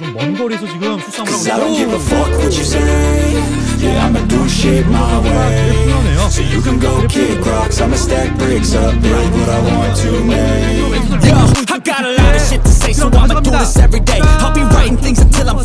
좀 먼 거리에서 지금 수상을 Cause I 하고 don't give a 있고 fuck what you say Yeah, I'ma do shit my way 편하네요. So you can go kick rocks I'ma stack bricks up Build what I want to make Yo, I got a lot of shit to say, so I'ma do this every day. I'll be writing things until I'm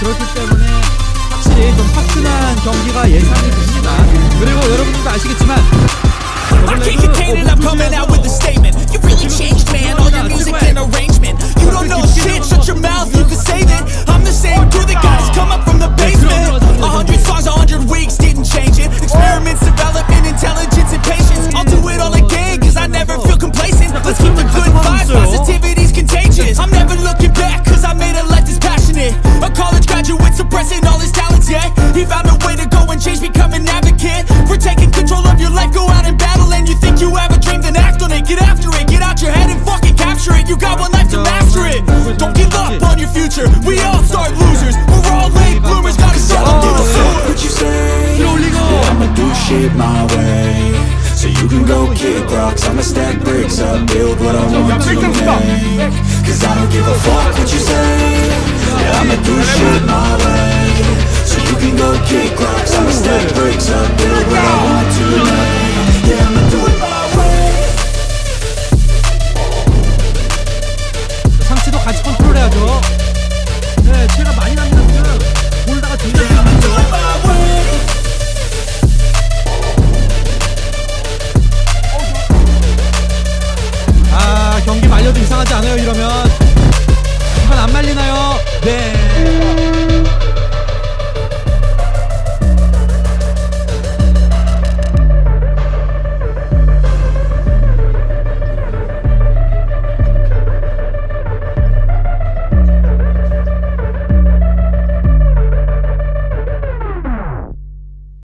그렇기 때문에 확실히 좀 화끈한 경기가 예상이 됩니다. 그리고 여러분들도 아시겠지만 with a statement. future. We all start losers. We're all late bloomers. Gotta shut up, give a sewer What you say? I'ma do shit my way. So you can go kick rocks. I'ma stack bricks up. Build what I want to make. Cause I don't give a fuck what you say. Yeah, I'ma do shit my way. So you can go kick rocks. I'ma stack bricks up. Build what I want to make. Yeah, I'ma do it my way. 말려도 이상하지 않아요 이러면 이건 안 말리나요? 네